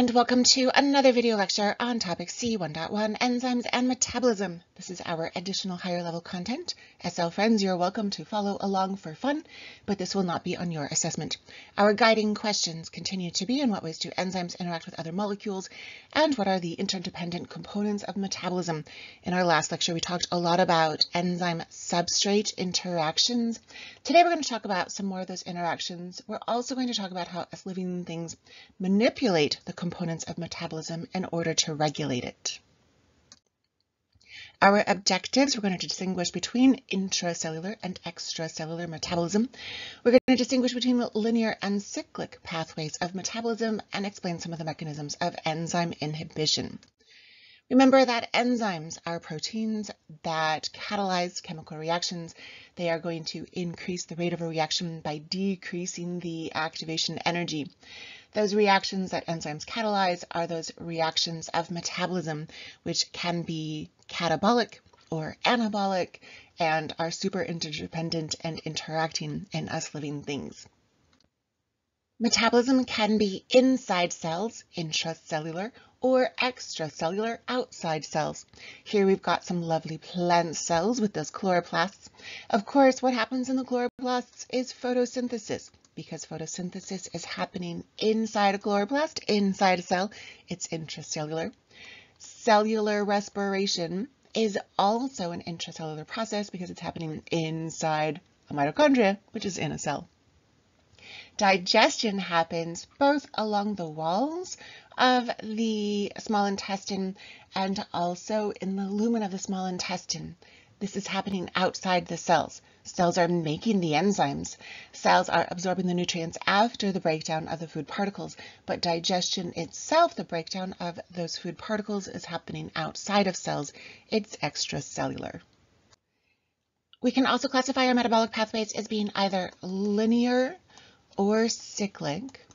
and welcome to another video lecture on topic C1.1, enzymes and metabolism. This is our additional higher level content. SL friends, you're welcome to follow along for fun, but this will not be on your assessment. Our guiding questions continue to be in what ways do enzymes interact with other molecules, and what are the interdependent components of metabolism. In our last lecture, we talked a lot about enzyme substrate interactions. Today, we're going to talk about some more of those interactions. We're also going to talk about how living things manipulate the components of metabolism in order to regulate it. Our objectives, we're going to distinguish between intracellular and extracellular metabolism. We're going to distinguish between linear and cyclic pathways of metabolism and explain some of the mechanisms of enzyme inhibition. Remember that enzymes are proteins that catalyze chemical reactions. They are going to increase the rate of a reaction by decreasing the activation energy. Those reactions that enzymes catalyze are those reactions of metabolism, which can be catabolic or anabolic and are super interdependent and interacting in us living things. Metabolism can be inside cells, intracellular, or extracellular, outside cells. Here we've got some lovely plant cells with those chloroplasts. Of course, what happens in the chloroplasts is photosynthesis because photosynthesis is happening inside a chloroplast, inside a cell. It's intracellular. Cellular respiration is also an intracellular process because it's happening inside a mitochondria, which is in a cell. Digestion happens both along the walls of the small intestine and also in the lumen of the small intestine. This is happening outside the cells. Cells are making the enzymes. Cells are absorbing the nutrients after the breakdown of the food particles, but digestion itself, the breakdown of those food particles, is happening outside of cells. It's extracellular. We can also classify our metabolic pathways as being either linear or cyclic.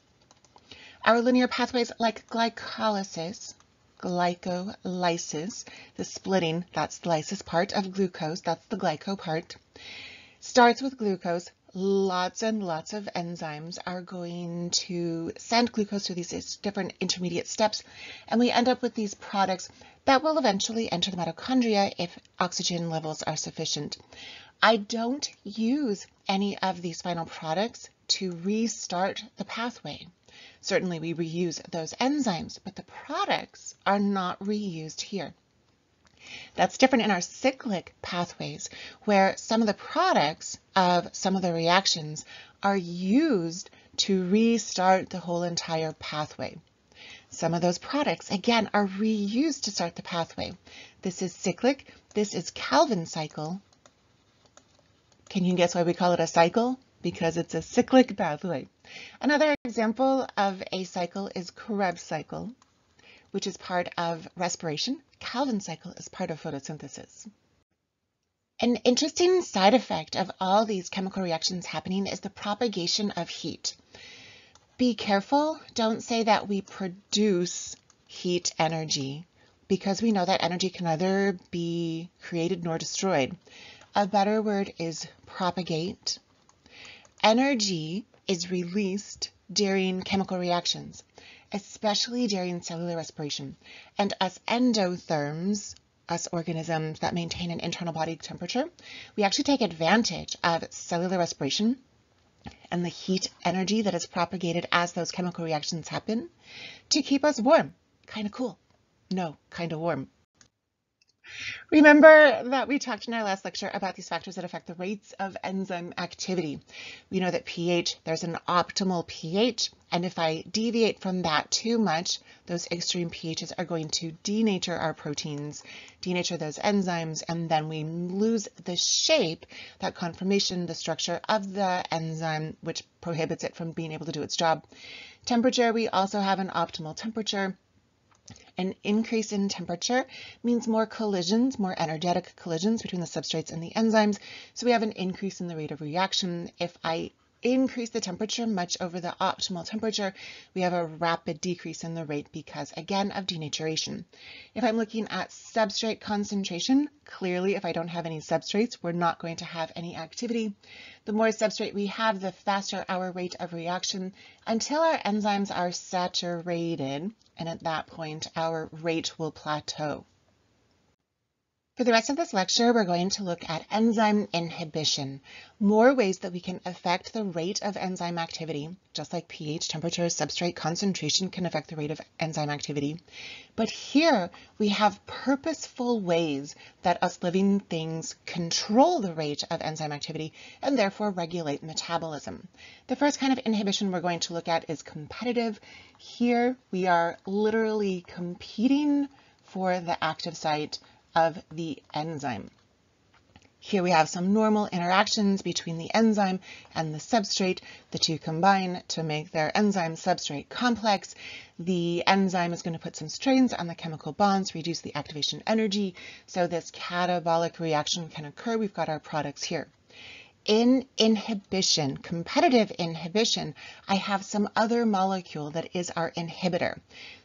Our linear pathways like glycolysis glycolysis, the splitting, that's the lysis part of glucose, that's the glyco part, starts with glucose. Lots and lots of enzymes are going to send glucose through these different intermediate steps, and we end up with these products that will eventually enter the mitochondria if oxygen levels are sufficient. I don't use any of these final products to restart the pathway. Certainly we reuse those enzymes, but the products are not reused here. That's different in our cyclic pathways, where some of the products of some of the reactions are used to restart the whole entire pathway. Some of those products, again, are reused to start the pathway. This is cyclic. This is Calvin cycle. Can you guess why we call it a cycle? Because it's a cyclic pathway. Another example of a cycle is Krebs cycle, which is part of respiration. Calvin cycle is part of photosynthesis. An interesting side effect of all these chemical reactions happening is the propagation of heat. Be careful, don't say that we produce heat energy because we know that energy can neither be created nor destroyed. A better word is propagate. Energy is released during chemical reactions, especially during cellular respiration. And as endotherms, us organisms that maintain an internal body temperature, we actually take advantage of cellular respiration and the heat energy that is propagated as those chemical reactions happen to keep us warm. Kind of cool. No, kind of warm. Remember that we talked in our last lecture about these factors that affect the rates of enzyme activity. We know that pH, there's an optimal pH, and if I deviate from that too much, those extreme pHs are going to denature our proteins, denature those enzymes, and then we lose the shape, that conformation, the structure of the enzyme, which prohibits it from being able to do its job. Temperature, we also have an optimal temperature. An increase in temperature means more collisions, more energetic collisions between the substrates and the enzymes. So we have an increase in the rate of reaction. If I increase the temperature much over the optimal temperature, we have a rapid decrease in the rate because, again, of denaturation. If I'm looking at substrate concentration, clearly if I don't have any substrates, we're not going to have any activity. The more substrate we have, the faster our rate of reaction until our enzymes are saturated, and at that point our rate will plateau. For the rest of this lecture, we're going to look at enzyme inhibition, more ways that we can affect the rate of enzyme activity, just like pH, temperature, substrate concentration can affect the rate of enzyme activity. But here we have purposeful ways that us living things control the rate of enzyme activity and therefore regulate metabolism. The first kind of inhibition we're going to look at is competitive. Here we are literally competing for the active site of the enzyme. Here we have some normal interactions between the enzyme and the substrate. The two combine to make their enzyme substrate complex. The enzyme is going to put some strains on the chemical bonds, reduce the activation energy, so this catabolic reaction can occur. We've got our products here. In inhibition, competitive inhibition, I have some other molecule that is our inhibitor.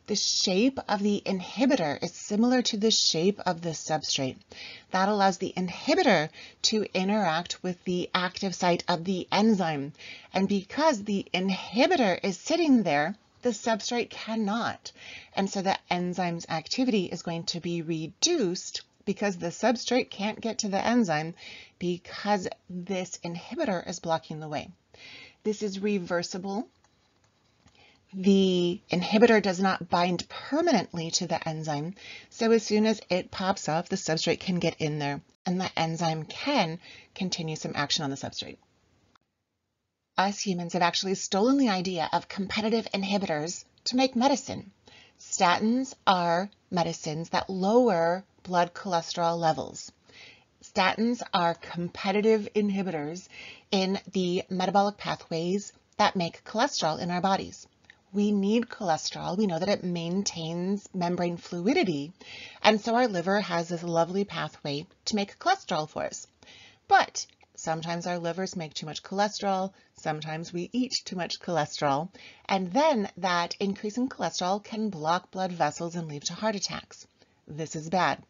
The shape of the inhibitor is similar to the shape of the substrate. That allows the inhibitor to interact with the active site of the enzyme. And because the inhibitor is sitting there, the substrate cannot. And so the enzyme's activity is going to be reduced because the substrate can't get to the enzyme because this inhibitor is blocking the way. This is reversible the inhibitor does not bind permanently to the enzyme. So as soon as it pops off, the substrate can get in there and the enzyme can continue some action on the substrate. Us humans have actually stolen the idea of competitive inhibitors to make medicine. Statins are medicines that lower blood cholesterol levels. Statins are competitive inhibitors in the metabolic pathways that make cholesterol in our bodies we need cholesterol. We know that it maintains membrane fluidity. And so our liver has this lovely pathway to make cholesterol for us. But sometimes our livers make too much cholesterol. Sometimes we eat too much cholesterol. And then that increase in cholesterol can block blood vessels and lead to heart attacks. This is bad.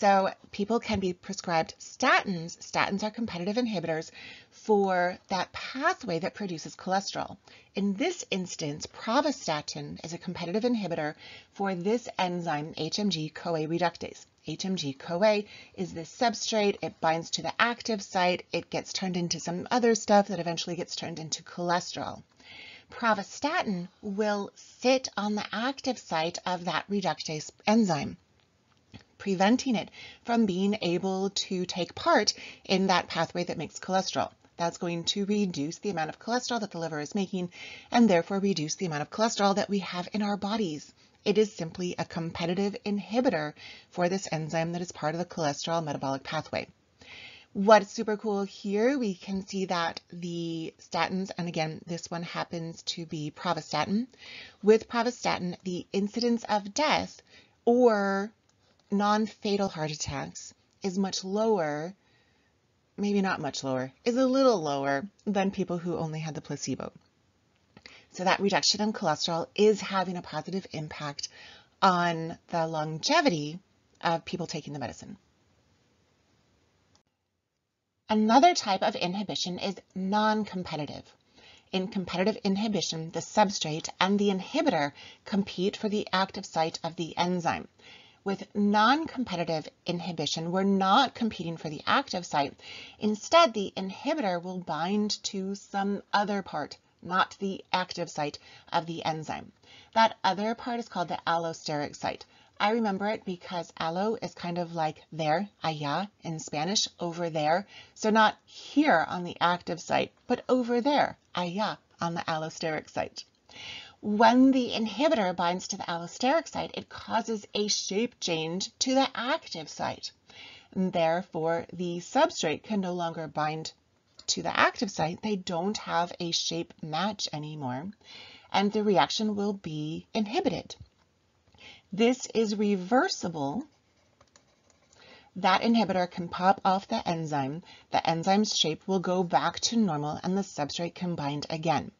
So people can be prescribed statins. Statins are competitive inhibitors for that pathway that produces cholesterol. In this instance, pravastatin is a competitive inhibitor for this enzyme, HMG-CoA reductase. HMG-CoA is the substrate. It binds to the active site. It gets turned into some other stuff that eventually gets turned into cholesterol. Pravastatin will sit on the active site of that reductase enzyme preventing it from being able to take part in that pathway that makes cholesterol. That's going to reduce the amount of cholesterol that the liver is making and therefore reduce the amount of cholesterol that we have in our bodies. It is simply a competitive inhibitor for this enzyme that is part of the cholesterol metabolic pathway. What's super cool here, we can see that the statins, and again, this one happens to be pravastatin. With pravastatin, the incidence of death or non-fatal heart attacks is much lower, maybe not much lower, is a little lower than people who only had the placebo. So that reduction in cholesterol is having a positive impact on the longevity of people taking the medicine. Another type of inhibition is non-competitive. In competitive inhibition, the substrate and the inhibitor compete for the active site of the enzyme. With non-competitive inhibition, we're not competing for the active site. Instead, the inhibitor will bind to some other part, not the active site of the enzyme. That other part is called the allosteric site. I remember it because allo is kind of like there, allá in Spanish, over there. So not here on the active site, but over there, allá on the allosteric site. When the inhibitor binds to the allosteric site, it causes a shape change to the active site. And therefore, the substrate can no longer bind to the active site. They don't have a shape match anymore, and the reaction will be inhibited. This is reversible that inhibitor can pop off the enzyme, the enzyme's shape will go back to normal and the substrate can bind again.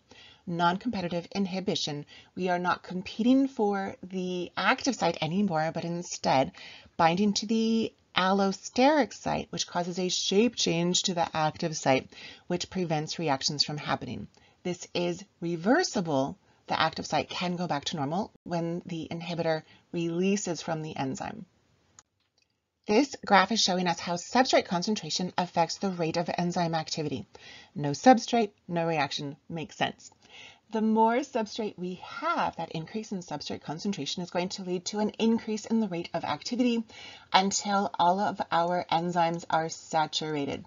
Non-competitive inhibition, we are not competing for the active site anymore, but instead binding to the allosteric site, which causes a shape change to the active site, which prevents reactions from happening. This is reversible. The active site can go back to normal when the inhibitor releases from the enzyme. This graph is showing us how substrate concentration affects the rate of enzyme activity. No substrate, no reaction makes sense. The more substrate we have, that increase in substrate concentration is going to lead to an increase in the rate of activity until all of our enzymes are saturated.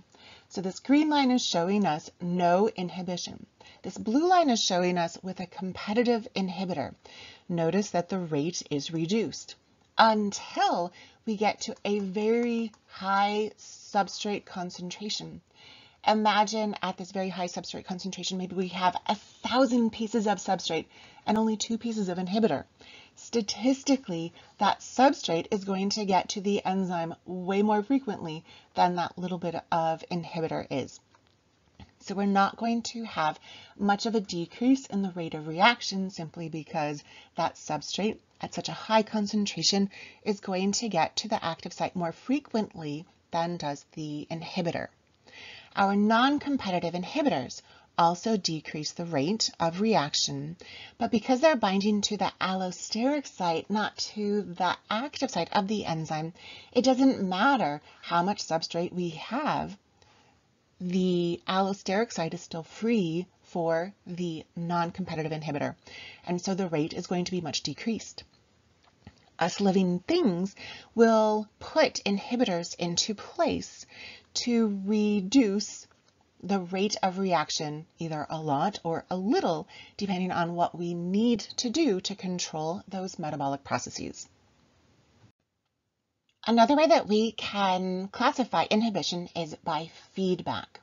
So this green line is showing us no inhibition. This blue line is showing us with a competitive inhibitor. Notice that the rate is reduced until we get to a very high substrate concentration. Imagine at this very high substrate concentration, maybe we have a thousand pieces of substrate and only two pieces of inhibitor. Statistically, that substrate is going to get to the enzyme way more frequently than that little bit of inhibitor is. So we're not going to have much of a decrease in the rate of reaction simply because that substrate at such a high concentration is going to get to the active site more frequently than does the inhibitor. Our non-competitive inhibitors also decrease the rate of reaction, but because they're binding to the allosteric site, not to the active site of the enzyme, it doesn't matter how much substrate we have, the allosteric site is still free for the non-competitive inhibitor, and so the rate is going to be much decreased us living things will put inhibitors into place to reduce the rate of reaction either a lot or a little, depending on what we need to do to control those metabolic processes. Another way that we can classify inhibition is by feedback.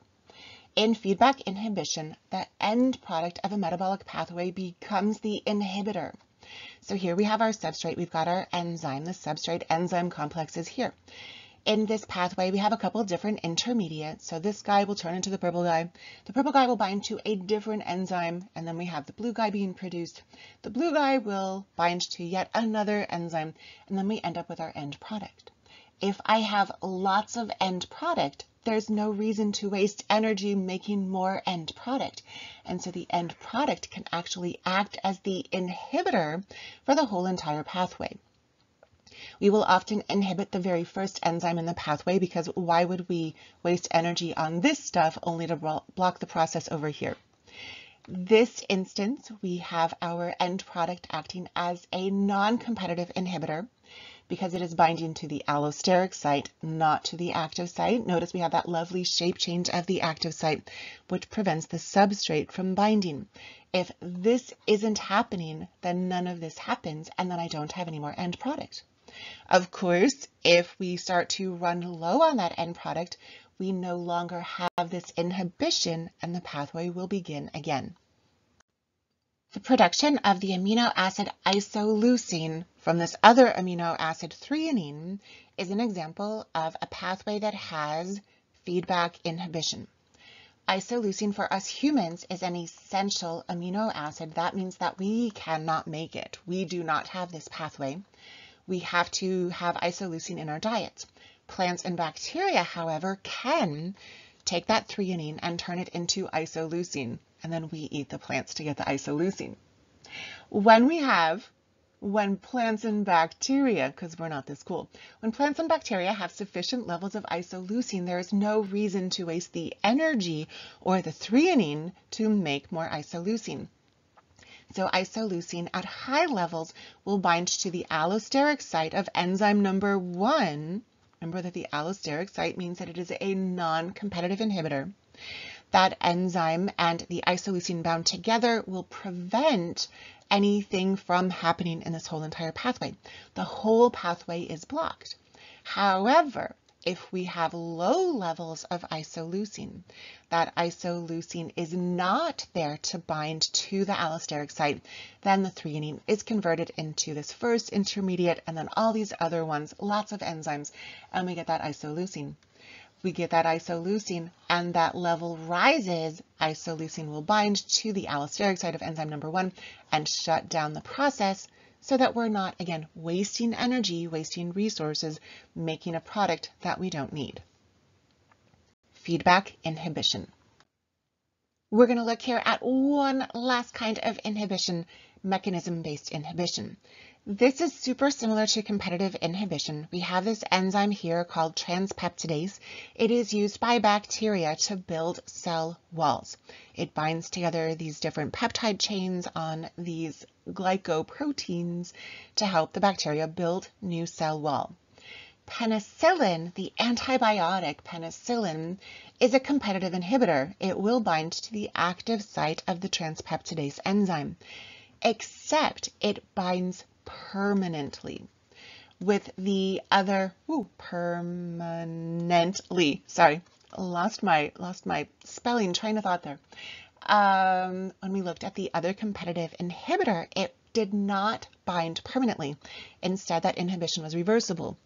In feedback inhibition, the end product of a metabolic pathway becomes the inhibitor. So here we have our substrate, we've got our enzyme, the substrate enzyme complex is here. In this pathway, we have a couple different intermediates. So this guy will turn into the purple guy. The purple guy will bind to a different enzyme, and then we have the blue guy being produced. The blue guy will bind to yet another enzyme, and then we end up with our end product. If I have lots of end product, there's no reason to waste energy making more end product. And so the end product can actually act as the inhibitor for the whole entire pathway. We will often inhibit the very first enzyme in the pathway because why would we waste energy on this stuff only to block the process over here? This instance, we have our end product acting as a non-competitive inhibitor because it is binding to the allosteric site, not to the active site. Notice we have that lovely shape change of the active site, which prevents the substrate from binding. If this isn't happening, then none of this happens, and then I don't have any more end product. Of course, if we start to run low on that end product, we no longer have this inhibition and the pathway will begin again. The production of the amino acid isoleucine from this other amino acid threonine is an example of a pathway that has feedback inhibition. Isoleucine for us humans is an essential amino acid. That means that we cannot make it. We do not have this pathway. We have to have isoleucine in our diets. Plants and bacteria, however, can take that threonine and turn it into isoleucine and then we eat the plants to get the isoleucine. When we have, when plants and bacteria, because we're not this cool, when plants and bacteria have sufficient levels of isoleucine, there is no reason to waste the energy or the threonine to make more isoleucine. So isoleucine at high levels will bind to the allosteric site of enzyme number one. Remember that the allosteric site means that it is a non-competitive inhibitor that enzyme and the isoleucine bound together will prevent anything from happening in this whole entire pathway. The whole pathway is blocked. However, if we have low levels of isoleucine. That isoleucine is not there to bind to the allosteric site, then the threonine is converted into this first intermediate and then all these other ones, lots of enzymes, and we get that isoleucine. We get that isoleucine and that level rises, isoleucine will bind to the allosteric site of enzyme number one and shut down the process so that we're not, again, wasting energy, wasting resources, making a product that we don't need. Feedback inhibition. We're going to look here at one last kind of inhibition, mechanism-based inhibition. This is super similar to competitive inhibition. We have this enzyme here called transpeptidase. It is used by bacteria to build cell walls. It binds together these different peptide chains on these glycoproteins to help the bacteria build new cell wall. Penicillin, the antibiotic penicillin, is a competitive inhibitor. It will bind to the active site of the transpeptidase enzyme, except it binds permanently. With the other, ooh, permanently, sorry, lost my, lost my spelling train of thought there. Um, when we looked at the other competitive inhibitor, it did not bind permanently. Instead, that inhibition was reversible.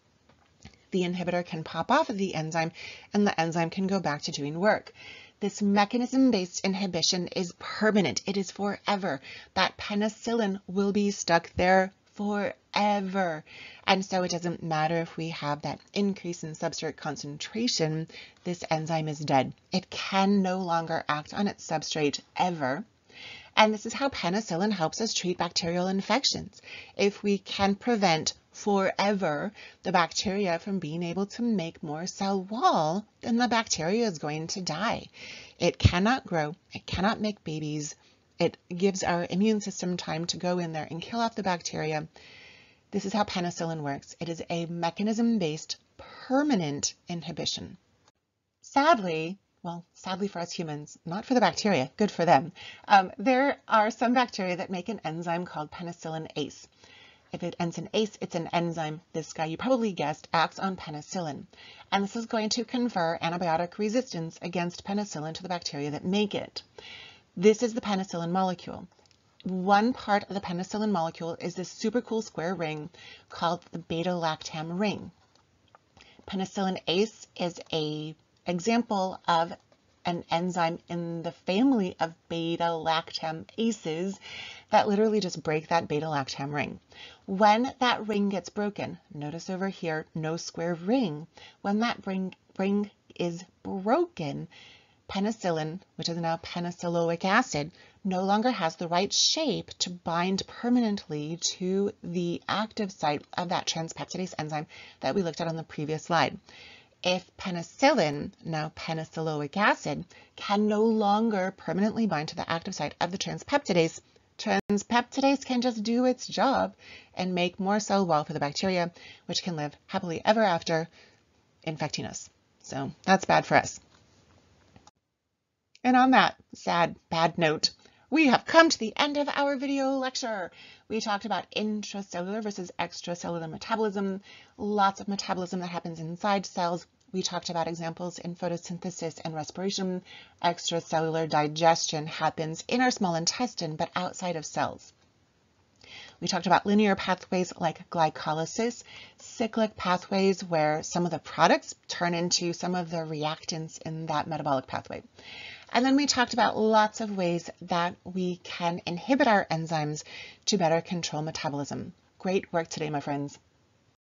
The inhibitor can pop off of the enzyme and the enzyme can go back to doing work. This mechanism-based inhibition is permanent. It is forever. That penicillin will be stuck there forever. And so it doesn't matter if we have that increase in substrate concentration, this enzyme is dead. It can no longer act on its substrate ever. And this is how penicillin helps us treat bacterial infections. If we can prevent forever the bacteria from being able to make more cell wall, then the bacteria is going to die. It cannot grow, it cannot make babies, it gives our immune system time to go in there and kill off the bacteria. This is how penicillin works. It is a mechanism-based permanent inhibition. Sadly, well, sadly for us humans, not for the bacteria, good for them, um, there are some bacteria that make an enzyme called penicillinase. If it ends in ase, it's an enzyme. This guy, you probably guessed, acts on penicillin. And this is going to confer antibiotic resistance against penicillin to the bacteria that make it. This is the penicillin molecule. One part of the penicillin molecule is this super cool square ring called the beta-lactam ring. Penicillinase is a example of an enzyme in the family of beta-lactam aces that literally just break that beta-lactam ring. When that ring gets broken, notice over here, no square ring. When that ring, ring is broken, penicillin, which is now penicilloic acid, no longer has the right shape to bind permanently to the active site of that transpeptidase enzyme that we looked at on the previous slide. If penicillin, now penicilloic acid, can no longer permanently bind to the active site of the transpeptidase, transpeptidase can just do its job and make more cell wall for the bacteria, which can live happily ever after infecting us. So that's bad for us. And on that sad, bad note, we have come to the end of our video lecture. We talked about intracellular versus extracellular metabolism, lots of metabolism that happens inside cells. We talked about examples in photosynthesis and respiration. Extracellular digestion happens in our small intestine, but outside of cells. We talked about linear pathways like glycolysis, cyclic pathways where some of the products turn into some of the reactants in that metabolic pathway. And then we talked about lots of ways that we can inhibit our enzymes to better control metabolism. Great work today, my friends.